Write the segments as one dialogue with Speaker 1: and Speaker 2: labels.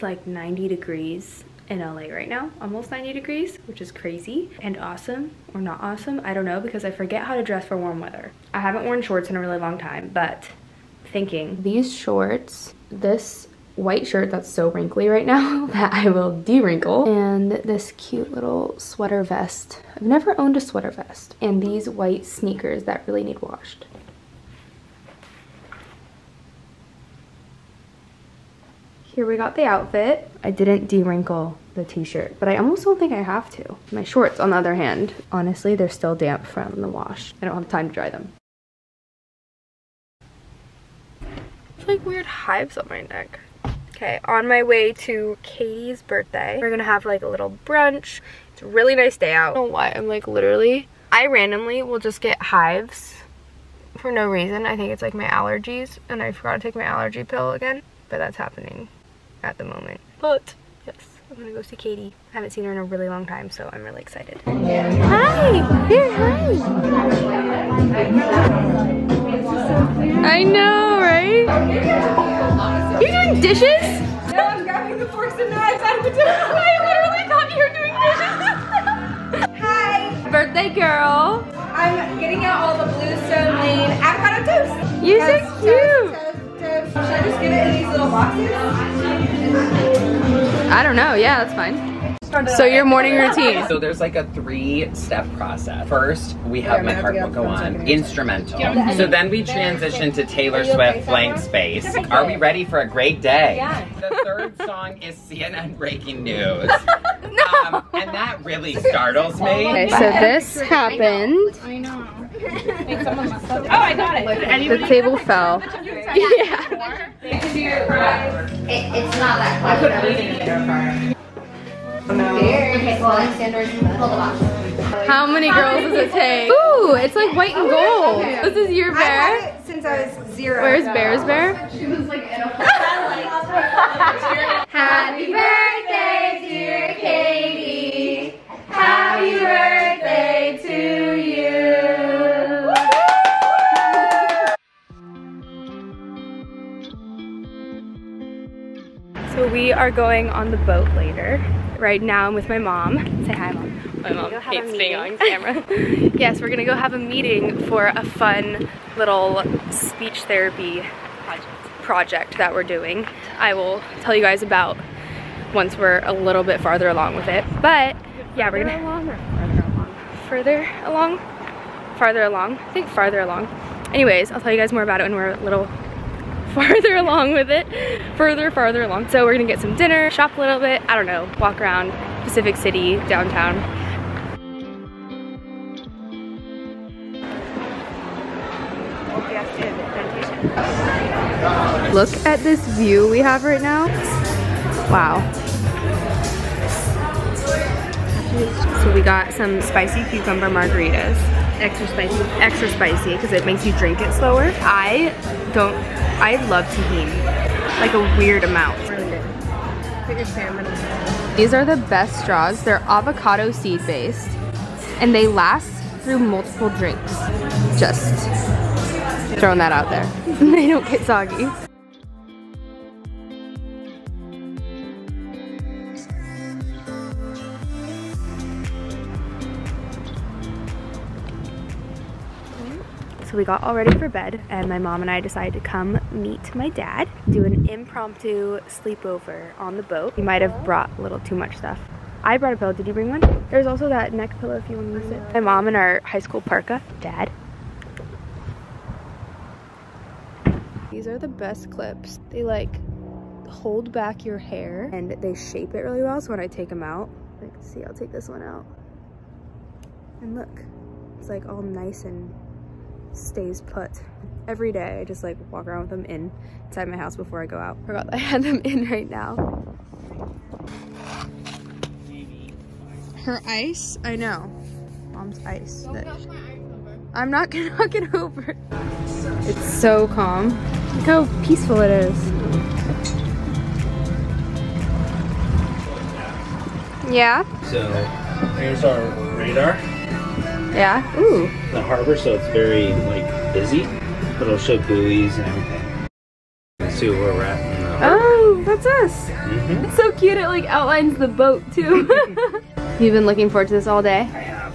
Speaker 1: like 90 degrees in LA right now, almost 90 degrees, which is crazy and awesome or not awesome. I don't know because I forget how to dress for warm weather. I haven't worn shorts in a really long time, but thinking these shorts, this white shirt that's so wrinkly right now that I will de-wrinkle and this cute little sweater vest. I've never owned a sweater vest and these white sneakers that really need washed. Here we got the outfit. I didn't de-wrinkle the t-shirt, but I almost don't think I have to. My shorts, on the other hand, honestly, they're still damp from the wash. I don't have time to dry them. It's like weird hives on my neck. Okay, on my way to Katie's birthday. We're gonna have like a little brunch. It's a really nice day out. I don't know why, I'm like literally, I randomly will just get hives for no reason. I think it's like my allergies and I forgot to take my allergy pill again, but that's happening at the moment. But yes, I'm gonna go see Katie. I haven't seen her in a really long time, so I'm really excited. Hi! Here, hi! I know, right? You doing dishes?
Speaker 2: No, I'm grabbing the forks and knives out of the table.
Speaker 1: I literally thought you were doing dishes.
Speaker 2: Hi!
Speaker 1: Birthday girl.
Speaker 2: I'm getting out all the Bluestone Lane avocado toast.
Speaker 1: You're so cute.
Speaker 2: I just get it in these little boxes?
Speaker 1: I don't know. Yeah, that's fine. So your morning routine.
Speaker 3: So there's like a three-step process. First, we have
Speaker 2: I'm
Speaker 3: My Heart Will Go
Speaker 2: for
Speaker 3: On,
Speaker 2: second.
Speaker 3: instrumental. So then we transition to Taylor Swift, Blank Space. Are we ready for a great day? Yeah. The third song is CNN Breaking News. um, and that really startles me.
Speaker 1: Okay, so this happened.
Speaker 4: I know. oh, I got it.
Speaker 1: The table fell. Yeah.
Speaker 5: It, it's not that close. Okay, well, Alexander, hold the box.
Speaker 1: How many girls does it take? Ooh, it's like white and gold. This is your
Speaker 2: I've had
Speaker 1: bear.
Speaker 2: it since I was zero.
Speaker 1: Where's Bear's bear?
Speaker 5: Happy birthday, dear
Speaker 1: we are going on the boat later. Right now I'm with my mom. Say hi, mom. My mom hates being on camera. yes, we're gonna go have a meeting for a fun little speech therapy project that we're doing. I will tell you guys about once we're a little bit farther along with it. But yeah, we're gonna further along, farther along. I think farther along. Anyways, I'll tell you guys more about it when we're a little farther along with it. Further, farther along. So we're gonna get some dinner, shop a little bit, I don't know, walk around Pacific City, downtown. Look at this view we have right now. Wow. So we got some spicy cucumber margaritas. Extra spicy. Extra spicy because it makes you drink it slower. I don't, I love tahini. Like a weird amount. These are the best straws. They're avocado seed based and they last through multiple drinks. Just throwing that out there. they don't get soggy. So we got all ready for bed and my mom and I decided to come meet my dad, do an impromptu sleepover on the boat. He might have brought a little too much stuff. I brought a pillow. Did you bring one? There's also that neck pillow if you want to use it. My mom in our high school parka. Dad. These are the best clips. They like hold back your hair and they shape it really well. So when I take them out, like see, I'll take this one out. And look, it's like all nice and stays put. Every day I just like walk around with them in inside my house before I go out. Forgot I had them in right now. Her ice? I know. Mom's ice. that- I'm not gonna knock it over. It's so calm. Look how peaceful it is. Yeah?
Speaker 6: So here's our radar,
Speaker 1: Yeah? Ooh.
Speaker 6: the harbor, so it's very like busy, but it'll show buoys and everything. Let's See where we're at. in the harbor.
Speaker 1: Oh, that's us. Mm-hmm. It's so cute. It like outlines the boat too. You've been looking forward to this all day.
Speaker 6: I have.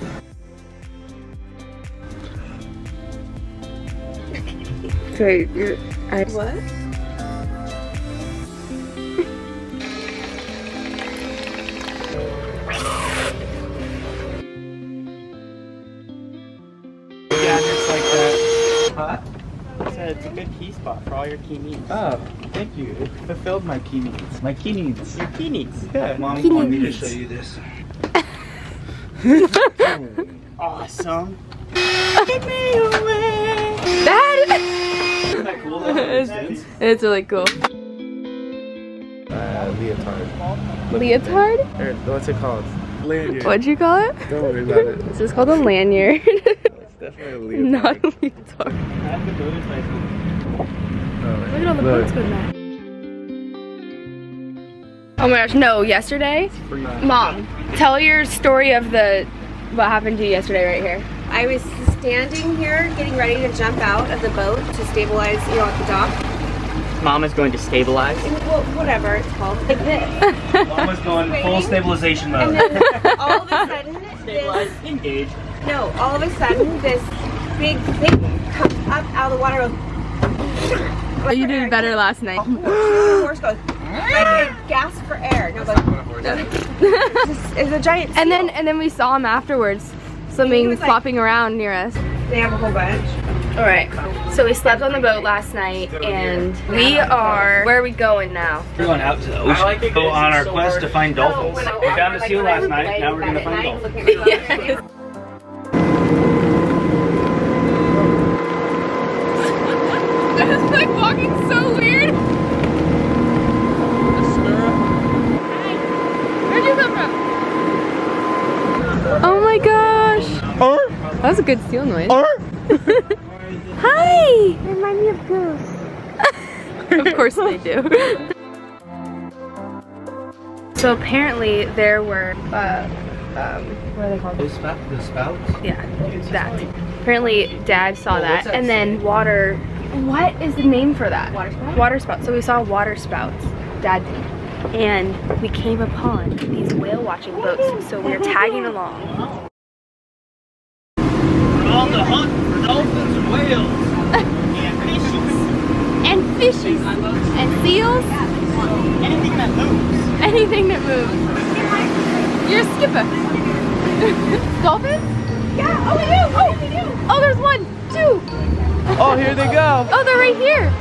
Speaker 1: Great. I, what?
Speaker 6: It's a good key spot for all your key needs. Oh, thank you. It fulfilled my key needs. My key needs. Your key needs. Yeah. Mom
Speaker 1: Key
Speaker 6: wanted me to show you this. awesome.
Speaker 1: That
Speaker 6: Isn't that cool? That
Speaker 1: is, it's really cool.
Speaker 6: Uh, leotard.
Speaker 1: Leotard?
Speaker 6: Or what's it called? Lanyard.
Speaker 1: What'd you call it?
Speaker 6: Don't worry about it.
Speaker 1: This is called a lanyard.
Speaker 6: It's definitely a leotard.
Speaker 1: Not a leotard.
Speaker 6: I have to go to
Speaker 1: Look at all the boats going by. Oh my gosh, no, yesterday? Mom, tell your story of the, what happened to you yesterday right here.
Speaker 2: I was standing here getting ready to jump out of the boat to stabilize, you know, at the dock.
Speaker 7: Mom is going to stabilize.
Speaker 2: Well, whatever it's called. Like this.
Speaker 6: Mom was going full stabilization
Speaker 2: And
Speaker 6: mode.
Speaker 2: then all of a sudden,
Speaker 7: Stabilize.
Speaker 2: this,
Speaker 7: Engage.
Speaker 2: no, all of a sudden, this big thing comes up out of the water.
Speaker 1: Oh, you did better last night.
Speaker 2: The horse goes. I could gasp for air. No, but it's a giant.
Speaker 1: And then and then we saw him afterwards, swimming,
Speaker 2: was like-
Speaker 1: flopping around near us.
Speaker 2: they have a whole bunch.
Speaker 1: All right, so we slept on the boat last night, and we are. Where are we going now?
Speaker 6: We're going out to the
Speaker 7: I like
Speaker 6: ocean.
Speaker 7: it
Speaker 6: on our
Speaker 7: so
Speaker 6: quest
Speaker 7: hard.
Speaker 6: to find dolphins.
Speaker 2: when I-
Speaker 6: We found a seal last night. Now we're gonna find
Speaker 2: at night,
Speaker 6: dolphins.
Speaker 2: looking at the
Speaker 1: Yes. This is like walking so weird. Where'd you come from? Oh my gosh. That was a good seal noise. Hi.
Speaker 2: Remind me of Goose.
Speaker 1: of course they do. so apparently there were, uh, um, what are they called?
Speaker 6: The spout- the spouts?
Speaker 1: Yeah, that. Apparently dad saw
Speaker 6: Oh,
Speaker 1: that,
Speaker 6: that
Speaker 1: and then water, what is the name for that?
Speaker 2: Water spout?
Speaker 1: Water spout. So we saw water spouts, dad did. And we came upon these whale watching boats, so we are tagging along.
Speaker 7: We're on the hunt for dolphins and whales. and fishes.
Speaker 1: And fishes, and seals,
Speaker 7: Anything that moves.
Speaker 1: anything that moves. You're a skipper. Dolphins? Yeah, oh we do, oh we do. Oh, there's one, two.
Speaker 6: Oh, here they go.
Speaker 1: Oh, they're right here.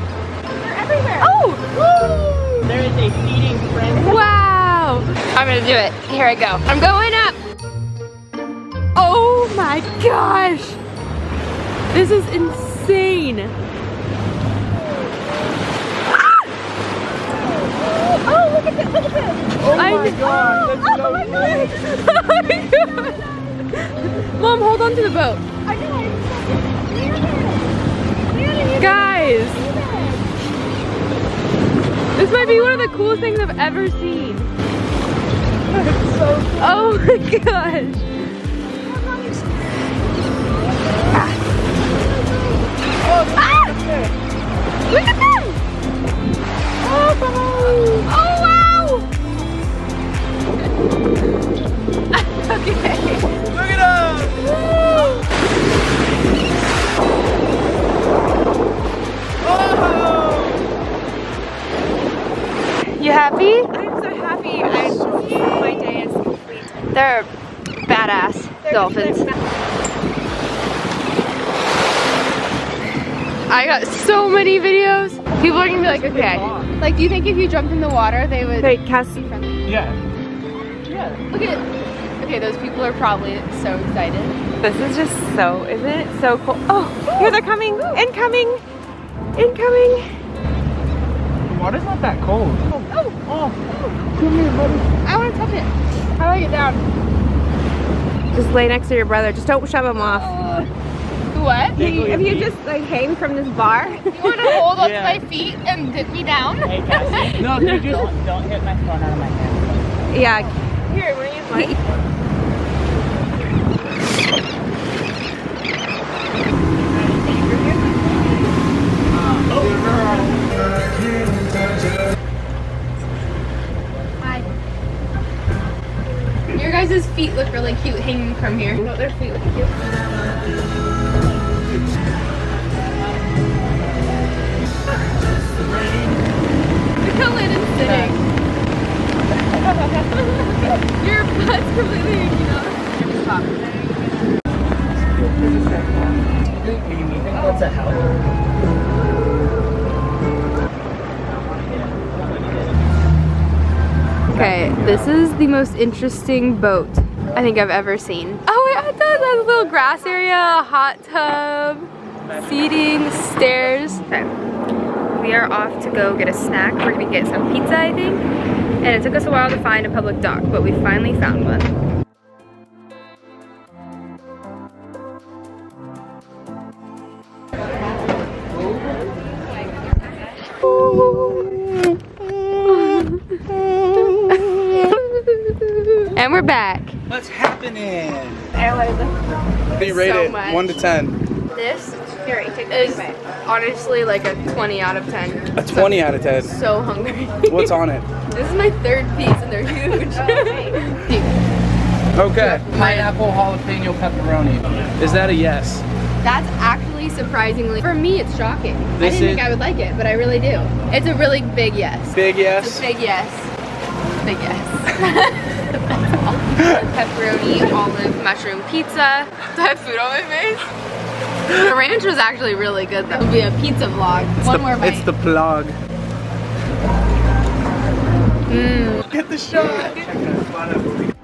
Speaker 1: They're everywhere. Oh, Woo.
Speaker 7: There is a feeding frenzy.
Speaker 1: wow. I'm gonna do it. Here I go. I'm going up. Oh my gosh. This is insane. Ah! Oh, look at this, look at this. Oh my god. Oh, oh my god. Oh my god. Mom, hold on to the boat. Guys. This might be one of the coolest things I've ever seen. oh my gosh. Ah! Look at them! Oh, oh wow! okay.
Speaker 6: Look at them.
Speaker 1: You happy?
Speaker 2: I'm so happy. I, my day is complete.
Speaker 1: They're badass dolphins. I got so many videos. People are gonna be like, okay. Like, do you think if you jumped in the water, they would
Speaker 2: Wait, Cass.
Speaker 1: be friendly?
Speaker 6: Yeah. Yeah.
Speaker 1: Look at Okay, those people are probably so excited.
Speaker 2: This is just so, isn't it so cool? Oh, here they're coming. Incoming. Incoming.
Speaker 6: The water's not that cold.
Speaker 1: Oh, oh, oh. come here, buddy. I want to touch it. How do I get down?
Speaker 2: Just lay next to your brother. Just don't shove him off.
Speaker 1: Oh what?
Speaker 2: Have you just like hang from this bar.
Speaker 1: you want to hold
Speaker 6: yeah.
Speaker 1: up my feet and dip me down?
Speaker 7: Hey, Cassie.
Speaker 6: no, you just
Speaker 7: don't, don't hit my phone out of my hand.
Speaker 2: Yeah. Here, want to use mine?
Speaker 1: Your guys' feet look really cute hanging from here. No, their feet look cute. Sitting. Your butt's completely
Speaker 6: help?
Speaker 1: Okay, this is the most interesting boat I think I've ever seen. Oh wait, I thought that was a little grass area, hot tub, seating, stairs. Okay, we are off to go get a snack. We're gonna get some pizza, I think. And it took us a while to find a public dock, but we finally found one. and we're back.
Speaker 6: What's happening?
Speaker 1: I
Speaker 6: They rate
Speaker 1: So
Speaker 6: it
Speaker 1: much.
Speaker 6: 1 to 10.
Speaker 1: This is honestly like a 20 out of 10.
Speaker 6: A 20 out of 10.
Speaker 1: So hungry.
Speaker 6: What's on it?
Speaker 1: This is my third piece and they're huge.
Speaker 6: Okay. Pineapple jalapeno pepperoni. Is that a yes?
Speaker 1: That's actually surprisingly, for me it's shocking. I didn't think I would like it, but I really do. It's a really big yes.
Speaker 6: Big
Speaker 1: It's
Speaker 6: yes.
Speaker 1: a big yes. Big yes. Pepperoni, olive, mushroom pizza. Do I have food on my face? The ranch was actually really good though. It'll be a pizza vlog.
Speaker 6: It's
Speaker 1: One
Speaker 6: the,
Speaker 1: more bite.
Speaker 6: It's the plug.
Speaker 1: Mm.
Speaker 6: Get the shot.